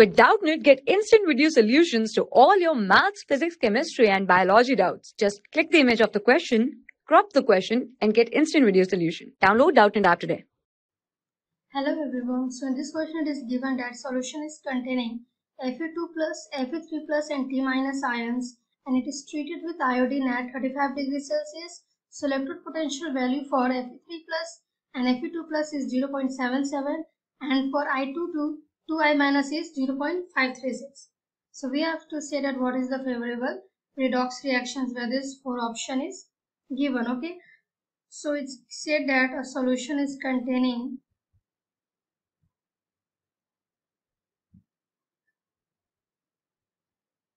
With Doubtnut, get instant video solutions to all your maths, physics, chemistry, and biology doubts. Just click the image of the question, crop the question, and get instant video solution. Download Doubtnut app today. Hello everyone. So in this question it is given that solution is containing Fe2 plus, Fe3 plus and T minus ions and it is treated with iodine at 35 degrees Celsius. So electrode potential value for Fe3 plus and Fe2 plus is 0.77 and for I2 to 2i minus is 0.536. So we have to say that what is the favorable redox reactions where this four option is given. Okay. So it's said that a solution is containing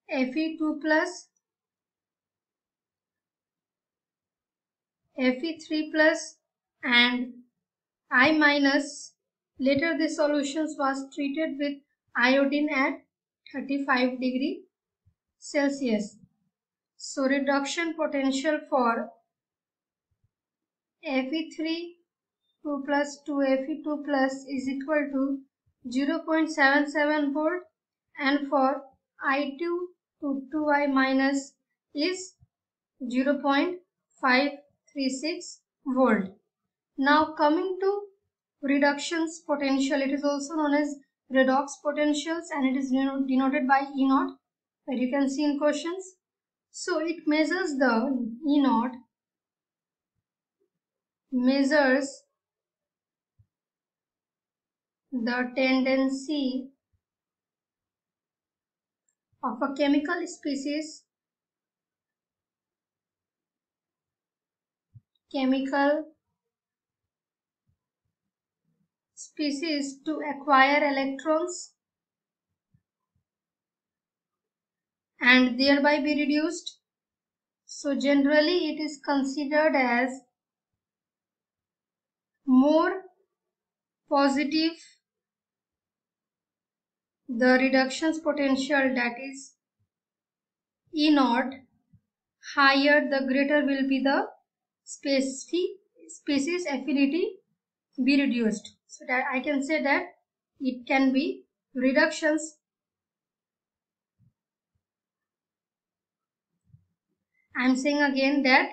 Fe2 plus Fe3 plus and I minus Later the solutions was treated with iodine at 35 degree Celsius. So reduction potential for Fe3 2 plus 2 Fe2 plus is equal to 0.77 volt and for I2 to 2I minus is 0.536 volt. Now coming to reductions potential. It is also known as redox potentials and it is denoted by E naught where you can see in questions. So it measures the E naught measures the tendency of a chemical species chemical species to acquire electrons and thereby be reduced. So generally it is considered as more positive the reductions potential that is E naught higher the greater will be the species affinity be reduced. So that I can say that it can be reductions. I am saying again that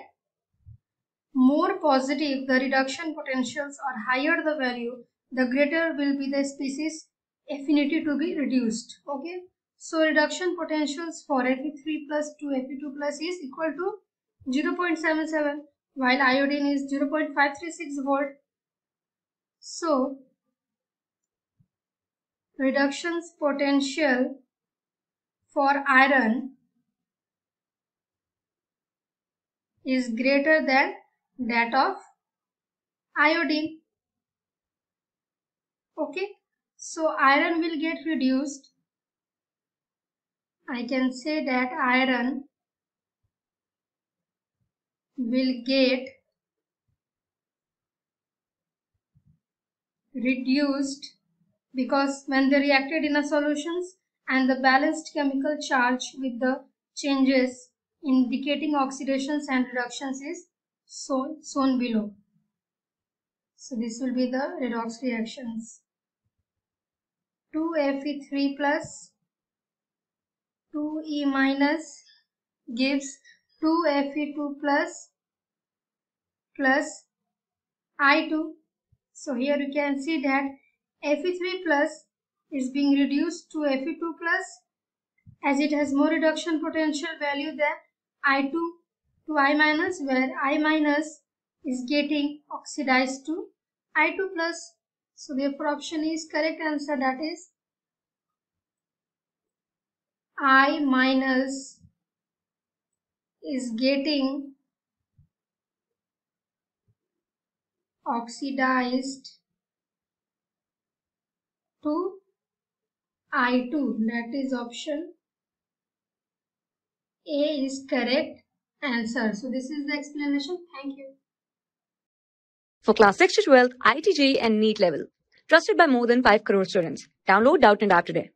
more positive the reduction potentials or higher the value, the greater will be the species affinity to be reduced. Okay. So reduction potentials for Fe3 plus 2 Fe2 plus is equal to 0.77 while iodine is 0.536 volt so, reductions potential for iron is greater than that of iodine. Okay, so iron will get reduced. I can say that iron will get reduced because when they reacted in a solutions and the balanced chemical charge with the changes indicating oxidations and reductions is shown, shown below. So this will be the redox reactions. 2Fe3 plus 2E minus gives 2Fe2 plus plus I2 so here you can see that Fe3 plus is being reduced to Fe2 plus as it has more reduction potential value than I2 to I minus where I minus is getting oxidized to I2 plus. So therefore option is correct answer that is I minus is getting oxidized to I2 that is option A is correct answer. So this is the explanation. Thank you. For class 6 to 12, IIT JEE and NEET level. Trusted by more than 5 crore students. Download Doubtnut app today.